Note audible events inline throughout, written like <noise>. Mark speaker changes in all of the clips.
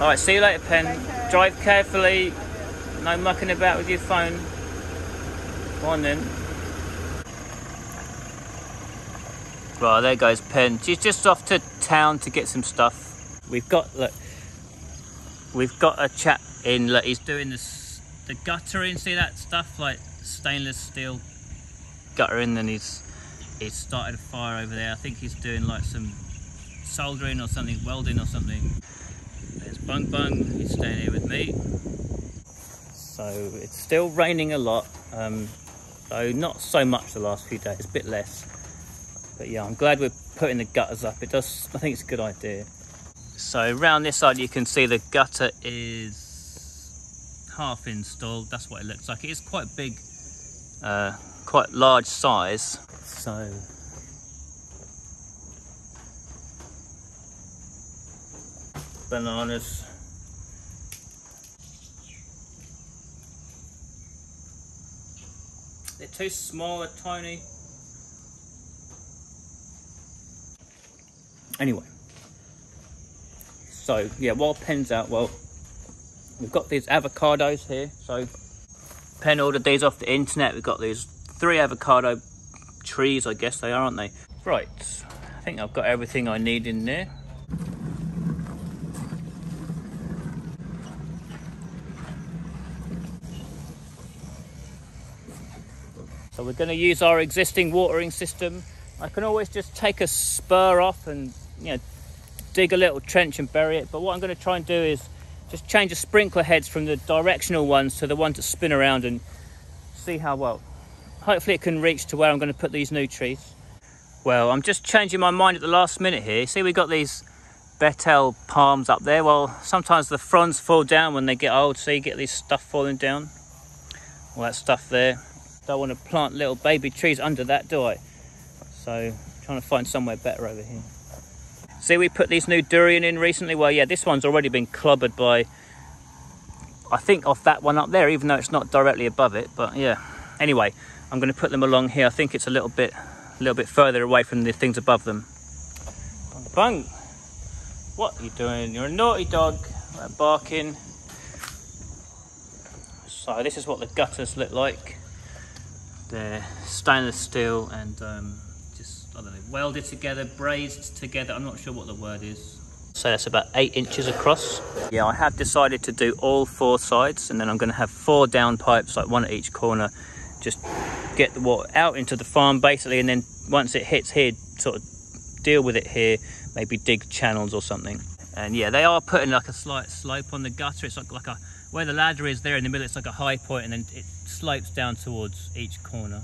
Speaker 1: All right, see you later, Pen. Drive carefully. No mucking about with your phone. Go on then. Right, there goes Pen. She's just off to town to get some stuff. We've got look. We've got a chap in. Look, he's doing this the guttering. See that stuff like stainless steel guttering. And he's he's started a fire over there. I think he's doing like some soldering or something, welding or something. Bung Bung. He's staying here with me. So it's still raining a lot. Um, though not so much the last few days, a bit less. But yeah, I'm glad we're putting the gutters up. It does, I think it's a good idea. So around this side, you can see the gutter is half installed. That's what it looks like. It is quite big, uh, quite large size. So bananas. They're too small, they're tiny. Anyway, so yeah, while Pen's out, well, we've got these avocados here. So Pen ordered these off the internet. We've got these three avocado trees, I guess they are, aren't they? Right, I think I've got everything I need in there. We're going to use our existing watering system. I can always just take a spur off and you know dig a little trench and bury it. But what I'm going to try and do is just change the sprinkler heads from the directional ones to the ones that spin around and see how well. Hopefully it can reach to where I'm going to put these new trees. Well, I'm just changing my mind at the last minute here. See, we've got these betel palms up there. Well, sometimes the fronds fall down when they get old, so you get this stuff falling down. All that stuff there. I don't want to plant little baby trees under that, do I? So, trying to find somewhere better over here. See, we put these new durian in recently. Well, yeah, this one's already been clobbered by, I think, off that one up there, even though it's not directly above it. But yeah, anyway, I'm going to put them along here. I think it's a little bit, a little bit further away from the things above them. Bung, bung. What are you doing? You're a naughty dog. Barking. So this is what the gutters look like. They're stainless steel and um, just, I don't know, welded together, brazed together. I'm not sure what the word is. So that's about eight inches across. Yeah, I have decided to do all four sides and then I'm going to have four down pipes, like one at each corner. Just get the water out into the farm basically and then once it hits here, sort of deal with it here, maybe dig channels or something. And yeah, they are putting like a slight slope on the gutter. It's like, like a, where the ladder is there in the middle, it's like a high point and then it slopes down towards each corner.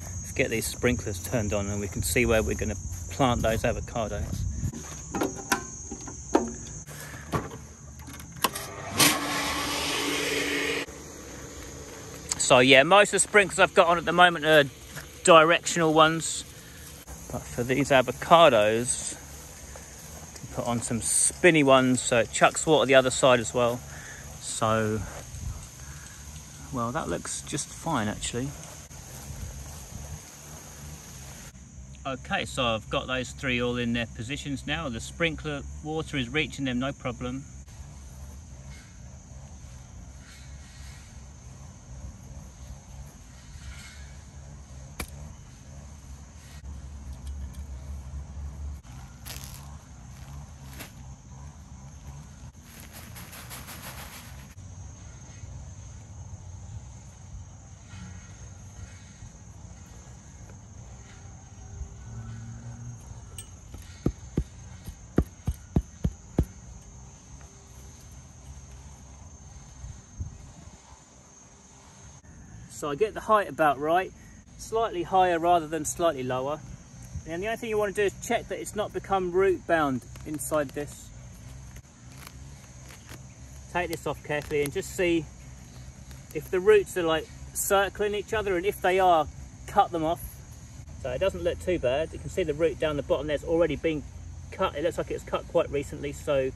Speaker 1: Let's get these sprinklers turned on and we can see where we're going to plant those avocados. So yeah, most of the sprinklers I've got on at the moment are directional ones. But for these avocados, put on some spinny ones so it chucks water the other side as well. So, well, that looks just fine actually. Okay, so I've got those three all in their positions now. The sprinkler water is reaching them no problem. So I get the height about right, slightly higher rather than slightly lower. And the only thing you want to do is check that it's not become root bound inside this. Take this off carefully and just see if the roots are like circling each other and if they are, cut them off. So it doesn't look too bad. You can see the root down the bottom there's already been cut. It looks like it's cut quite recently. So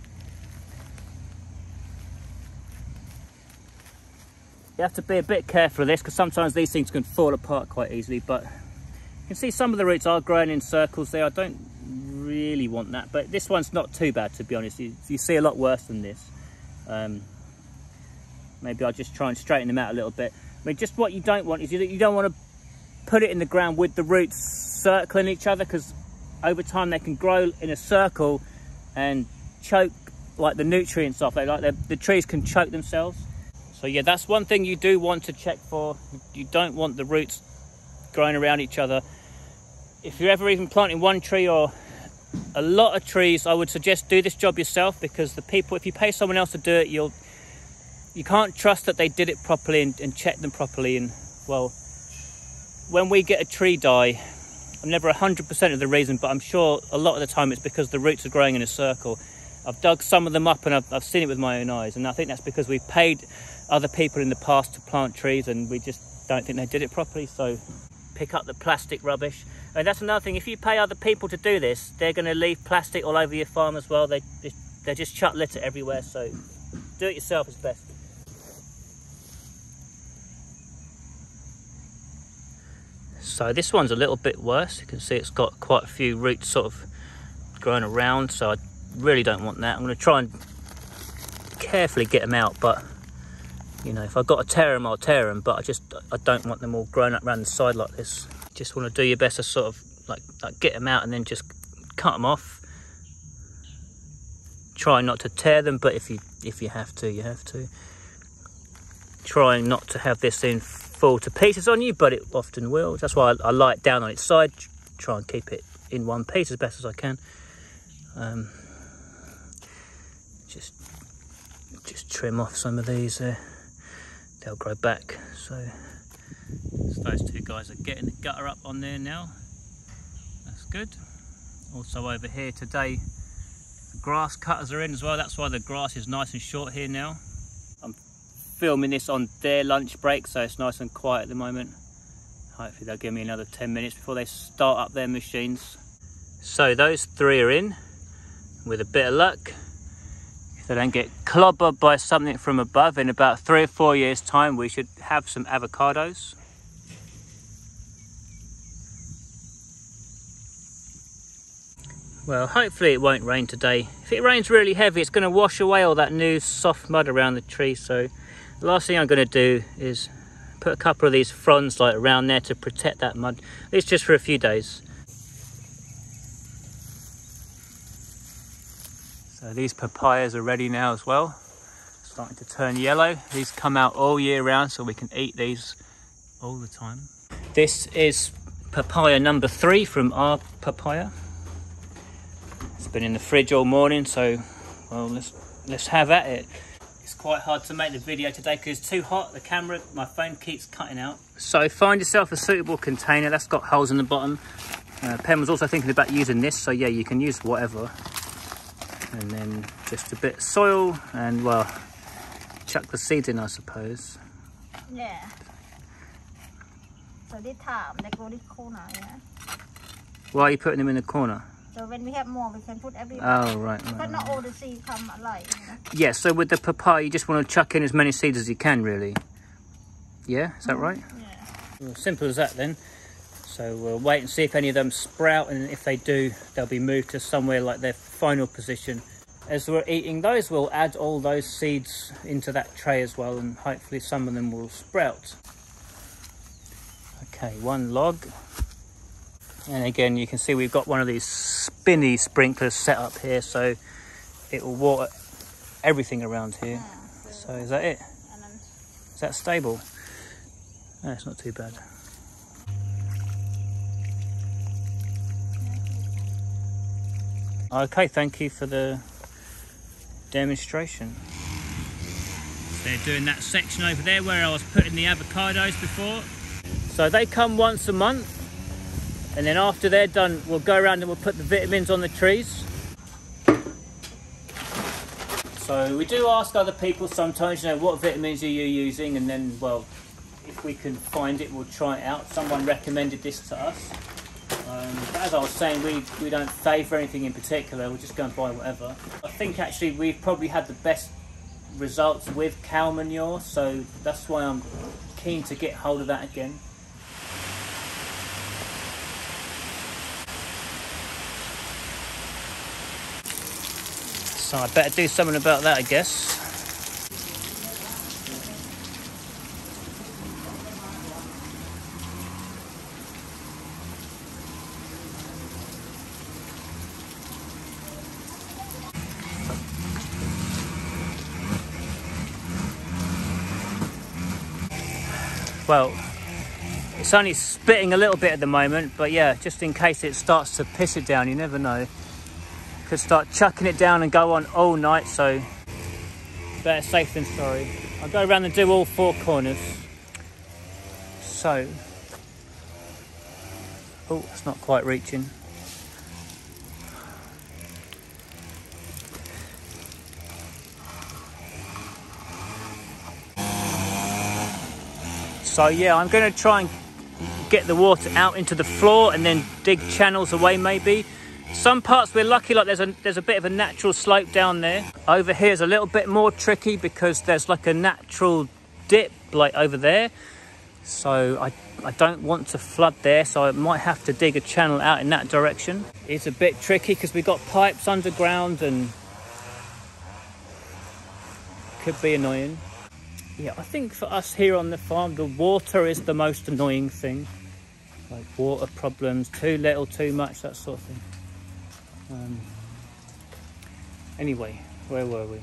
Speaker 1: You have to be a bit careful of this because sometimes these things can fall apart quite easily, but you can see some of the roots are growing in circles there. I don't really want that. But this one's not too bad, to be honest. You, you see a lot worse than this. Um, maybe I'll just try and straighten them out a little bit. I mean, just what you don't want is you, you don't want to put it in the ground with the roots circling each other because over time they can grow in a circle and choke like the nutrients off. They like the, the trees can choke themselves. So yeah, that's one thing you do want to check for. You don't want the roots growing around each other. If you're ever even planting one tree or a lot of trees, I would suggest do this job yourself because the people, if you pay someone else to do it, you'll you can't trust that they did it properly and, and check them properly. And well, when we get a tree die, I'm never 100% of the reason, but I'm sure a lot of the time it's because the roots are growing in a circle. I've dug some of them up and I've, I've seen it with my own eyes, and I think that's because we've paid other people in the past to plant trees and we just don't think they did it properly. So pick up the plastic rubbish. And that's another thing, if you pay other people to do this, they're going to leave plastic all over your farm as well. They, they just chuck litter everywhere, so do it yourself is best. So this one's a little bit worse. You can see it's got quite a few roots sort of growing around, so I really don't want that. I'm going to try and carefully get them out, but you know, if I've got to tear them, I'll tear them, but I just, I don't want them all grown up around the side like this. Just want to do your best to sort of like, like get them out and then just cut them off. Try not to tear them, but if you, if you have to, you have to. Trying not to have this thing fall to pieces on you, but it often will. That's why I, I lie it down on its side, try and keep it in one piece as best as I can. Um, just, just trim off some of these there they'll grow back. So, so those two guys are getting the gutter up on there now. That's good. Also over here today, the grass cutters are in as well. That's why the grass is nice and short here now. I'm filming this on their lunch break, so it's nice and quiet at the moment. Hopefully they'll give me another 10 minutes before they start up their machines. So those three are in. With a bit of luck, they don't get clobbered by something from above. In about three or four years time, we should have some avocados. Well, hopefully it won't rain today. If it rains really heavy, it's going to wash away all that new soft mud around the tree. So the last thing I'm going to do is put a couple of these fronds like around there to protect that mud. It's just for a few days. So these papayas are ready now as well. Starting to turn yellow. These come out all year round so we can eat these all the time. This is papaya number three from our papaya. It's been in the fridge all morning, so well let's let's have at it. It's quite hard to make the video today because it's too hot. The camera, my phone keeps cutting out. So find yourself a suitable container that's got holes in the bottom. Uh, Pen was also thinking about using this, so yeah, you can use whatever and then just a bit of soil and well chuck the seeds in I suppose.
Speaker 2: Yeah. So this time they go this corner yeah?
Speaker 1: Why are you putting them in the corner?
Speaker 2: So when we have more we can put everywhere
Speaker 1: oh right, right
Speaker 2: but not all the seeds come alive you know?
Speaker 1: yeah so with the papaya you just want to chuck in as many seeds as you can really. Yeah is that mm, right?
Speaker 2: yeah.
Speaker 1: Well, simple as that then so we'll wait and see if any of them sprout and if they do, they'll be moved to somewhere like their final position. As we're eating those, we'll add all those seeds into that tray as well and hopefully some of them will sprout. Okay, one log. And again, you can see we've got one of these spinny sprinklers set up here so it will water everything around here. So is that it? Is that stable? No, it's not too bad. Okay, thank you for the demonstration. They're doing that section over there where I was putting the avocados before. So they come once a month and then after they're done we'll go around and we'll put the vitamins on the trees. So we do ask other people sometimes, you know, what vitamins are you using and then, well, if we can find it, we'll try it out. Someone recommended this to us. Um, as I was saying, we, we don't favour anything in particular, we're just going to buy whatever. I think actually we've probably had the best results with cow manure, so that's why I'm keen to get hold of that again. So I better do something about that, I guess. Well, it's only spitting a little bit at the moment, but yeah, just in case it starts to piss it down, you never know. Could start chucking it down and go on all night, so better safe than sorry. I'll go around and do all four corners. So, oh, it's not quite reaching. So yeah, I'm going to try and get the water out into the floor and then dig channels away maybe. Some parts we're lucky like there's a there's a bit of a natural slope down there. Over here is a little bit more tricky because there's like a natural dip like over there. So I I don't want to flood there so I might have to dig a channel out in that direction. It's a bit tricky because we've got pipes underground and could be annoying. Yeah, I think for us here on the farm, the water is the most annoying thing. Like water problems, too little, too much, that sort of thing. Um, anyway, where were we?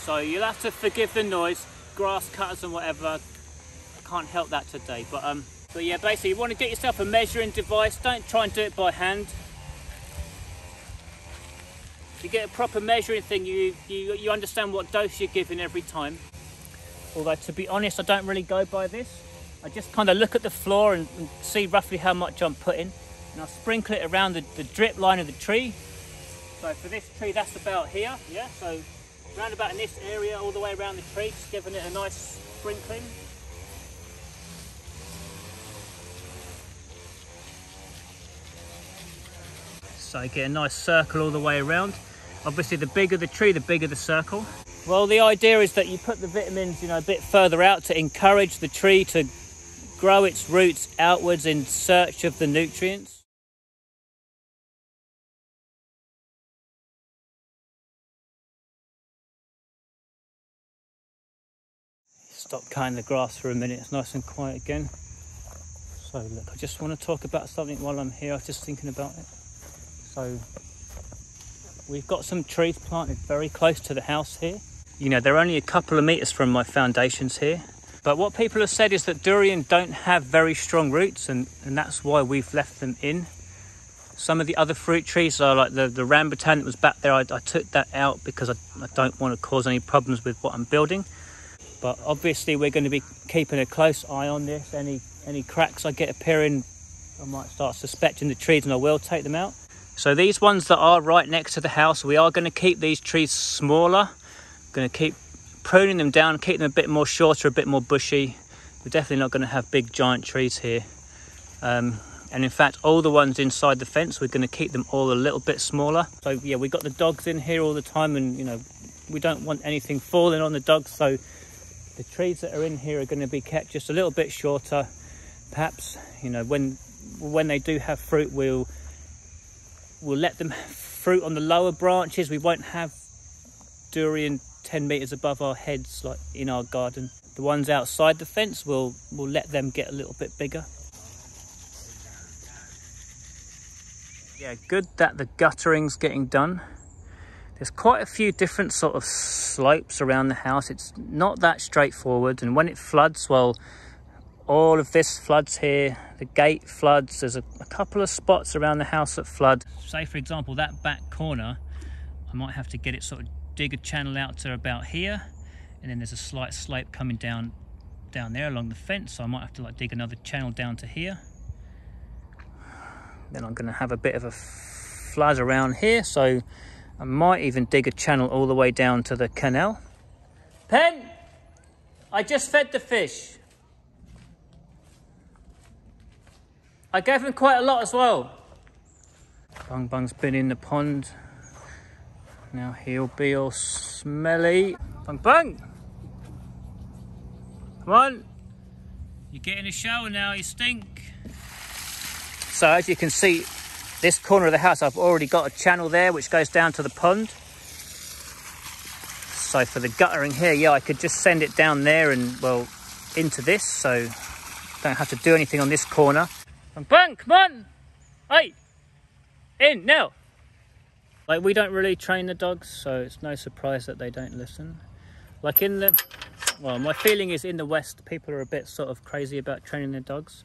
Speaker 1: So you'll have to forgive the noise, grass cutters and whatever. I can't help that today, but um, but yeah, basically you want to get yourself a measuring device. Don't try and do it by hand. You get a proper measuring thing, you, you, you understand what dose you're giving every time. Although to be honest, I don't really go by this. I just kind of look at the floor and, and see roughly how much I'm putting. And I sprinkle it around the, the drip line of the tree. So for this tree, that's about here, yeah? So round about in this area, all the way around the tree, just giving it a nice sprinkling. So get a nice circle all the way around. Obviously the bigger the tree, the bigger the circle. Well, the idea is that you put the vitamins, you know, a bit further out to encourage the tree to grow its roots outwards in search of the nutrients. Stop cutting the grass for a minute, it's nice and quiet again. So look, I just want to talk about something while I'm here, I was just thinking about it. So we've got some trees planted very close to the house here. You know, they're only a couple of meters from my foundations here. But what people have said is that durian don't have very strong roots and, and that's why we've left them in. Some of the other fruit trees are like the, the rambutan that was back there, I, I took that out because I, I don't want to cause any problems with what I'm building. But obviously we're going to be keeping a close eye on this. Any, any cracks I get appearing, I might start suspecting the trees and I will take them out. So these ones that are right next to the house, we are going to keep these trees smaller. Going to keep pruning them down, keep them a bit more shorter, a bit more bushy. We're definitely not going to have big giant trees here. Um, and in fact, all the ones inside the fence, we're going to keep them all a little bit smaller. So yeah, we've got the dogs in here all the time and you know, we don't want anything falling on the dogs. So the trees that are in here are going to be kept just a little bit shorter. Perhaps, you know, when when they do have fruit, we'll we'll let them fruit on the lower branches. We won't have durian 10 meters above our heads like in our garden. The ones outside the fence, we'll, we'll let them get a little bit bigger. Yeah, good that the guttering's getting done. There's quite a few different sort of slopes around the house. It's not that straightforward. And when it floods, well, all of this floods here. The gate floods. There's a, a couple of spots around the house that flood. Say, for example, that back corner, I might have to get it sort of dig a channel out to about here. And then there's a slight slope coming down down there along the fence. So I might have to like dig another channel down to here. Then I'm going to have a bit of a flood around here. So I might even dig a channel all the way down to the canal. Pen, I just fed the fish. I gave him quite a lot as well. Bung Bung's been in the pond. Now he'll be all smelly. Bung Bung! Come on! You're getting a shower now, you stink. So as you can see, this corner of the house, I've already got a channel there which goes down to the pond. So for the guttering here, yeah, I could just send it down there and, well, into this. So don't have to do anything on this corner. Bang, come on! Hey! In, now! Like, we don't really train the dogs, so it's no surprise that they don't listen. Like in the, well, my feeling is in the West, people are a bit sort of crazy about training their dogs.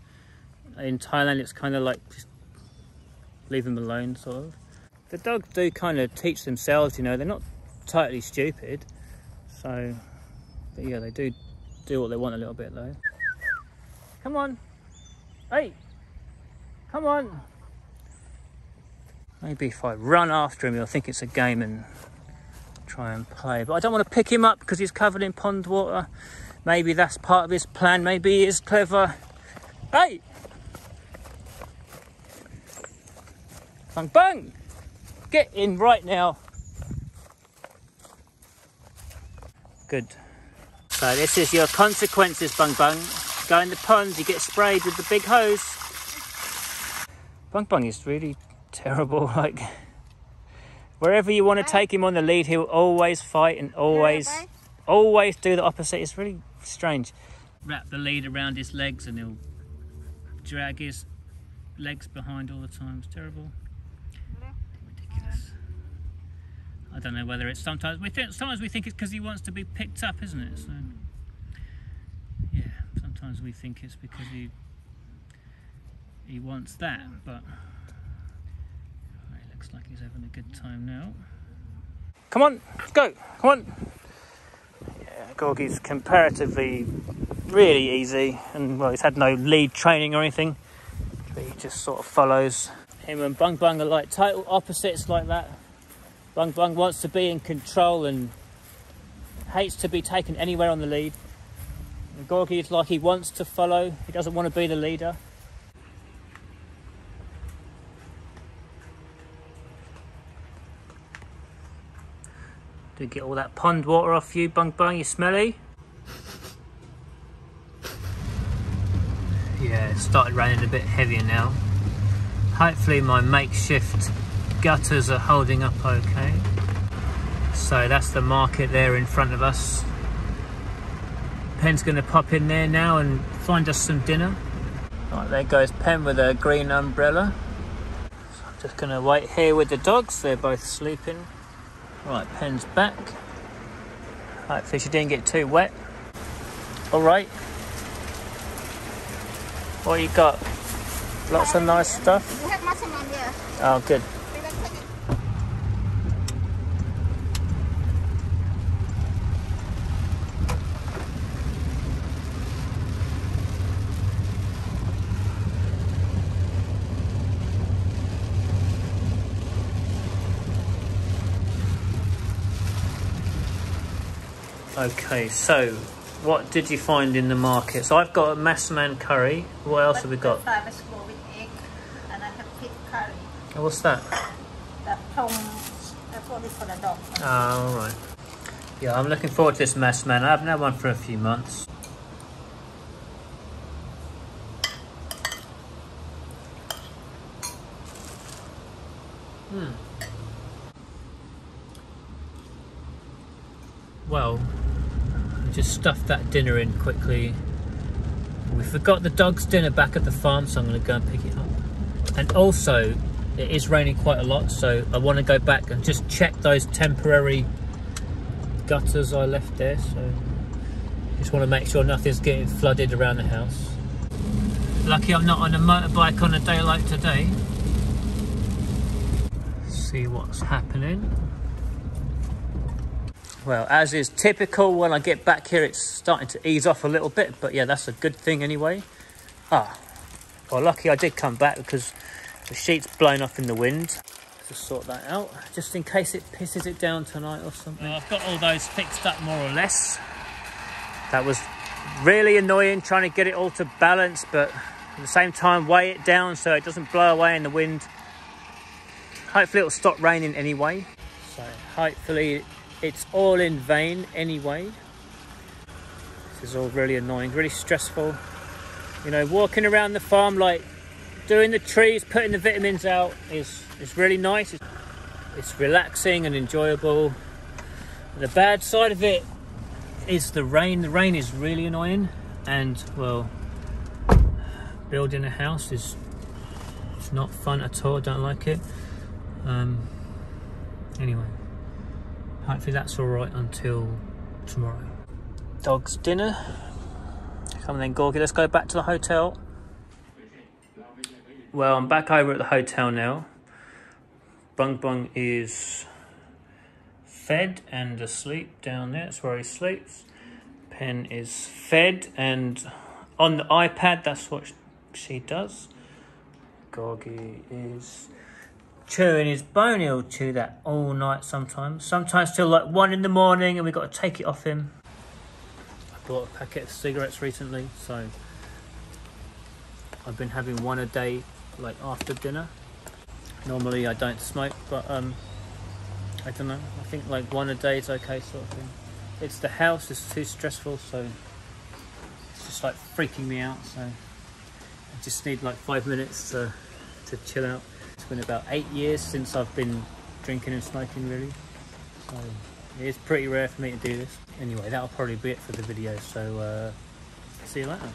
Speaker 1: In Thailand, it's kind of like, just leave them alone, sort of. The dogs do kind of teach themselves, you know, they're not totally stupid. So, but yeah, they do do what they want a little bit though. Come on. Hey, come on. Maybe if I run after him, he'll think it's a game and try and play. But I don't want to pick him up because he's covered in pond water. Maybe that's part of his plan. Maybe he is clever. Hey! Bang bang! Get in right now. Good. So this is your consequences, Bung Bung. Go in the pond, you get sprayed with the big hose. Bung Bung is really terrible. <laughs> Like, wherever you want to take him on the lead, he'll always fight and always, always do the opposite. It's really strange. Wrap the lead around his legs and he'll drag his legs behind all the time. It's terrible. Ridiculous. I don't know whether it's sometimes we think sometimes we think it's because he wants to be picked up, isn't it? So yeah, sometimes we think it's because he he wants that, but it looks like he's having a good time now. Come on, let's go. Come on. Yeah, Gorgie's comparatively really easy, and well, he's had no lead training or anything. But he just sort of follows. Him and Bung Bung are like total opposites like that. Bung Bung wants to be in control and hates to be taken anywhere on the lead. And Gorgie is like he wants to follow, he doesn't want to be the leader. To get all that pond water off you, Bung Bung, you smelly? Yeah, it started raining a bit heavier now. Hopefully my makeshift gutters are holding up okay. So that's the market there in front of us. Pen's to pop in there now and find us some dinner. Right, there goes Pen with a green umbrella. So I'm just to wait here with the dogs. They're both sleeping. Right, Pen's back. Hopefully she didn't get too wet. All right. What you got? Lots of nice stuff.
Speaker 2: You have mushroom here.
Speaker 1: Oh, good. Okay, so what did you find in the market? So I've got a massaman curry. What else have we got?
Speaker 2: Vegetable with egg, and I have pig curry.
Speaker 1: Oh, what's that?
Speaker 2: That's what is for the dog.
Speaker 1: Ah, all right. Yeah, I'm looking forward to this massaman. I haven't had one for a few months. Hmm. Well, Just stuffed that dinner in quickly. We forgot the dog's dinner back at the farm, so I'm going to go and pick it up. And also, it is raining quite a lot, so I want to go back and just check those temporary gutters I left there. So, just want to make sure nothing's getting flooded around the house. Lucky I'm not on a motorbike on a day like today. See what's happening. Well, as is typical, when I get back here, it's starting to ease off a little bit, but yeah, that's a good thing anyway. Ah, well, lucky I did come back because the sheet's blown off in the wind. To sort that out, just in case it pisses it down tonight or something. Well, I've got all those fixed up more or less. That was really annoying trying to get it all to balance, but at the same time weigh it down so it doesn't blow away in the wind. Hopefully it'll stop raining anyway. So hopefully it's all in vain anyway. This is all really annoying, really stressful. You know, walking around the farm like doing the trees, putting the vitamins out is, is really nice. It's, it's relaxing and enjoyable. The bad side of it is the rain. The rain is really annoying and well, building a house is it's not fun at all. I don't like it. Um, anyway, hopefully that's all right until tomorrow. Dog's dinner. Come on then, Gorgie. Let's go back to the hotel. Well, I'm back over at the hotel now. Bung Bung is fed and asleep down there. That's where he sleeps. Pen is fed and on the iPad, that's what she does. Gorgie is chewing his bone. He'll chew that all night sometimes. Sometimes till like one in the morning and we've got to take it off him. I bought a packet of cigarettes recently, so I've been having one a day like after dinner. Normally I don't smoke, but um, I don't know. I think like one a day is okay, sort of thing. It's the house is too stressful, so it's just like freaking me out. So I just need like five minutes to to chill out. Been about eight years since I've been drinking and smoking, really. So it is pretty rare for me to do this. Anyway, that'll probably be it for the video. So uh, see you later.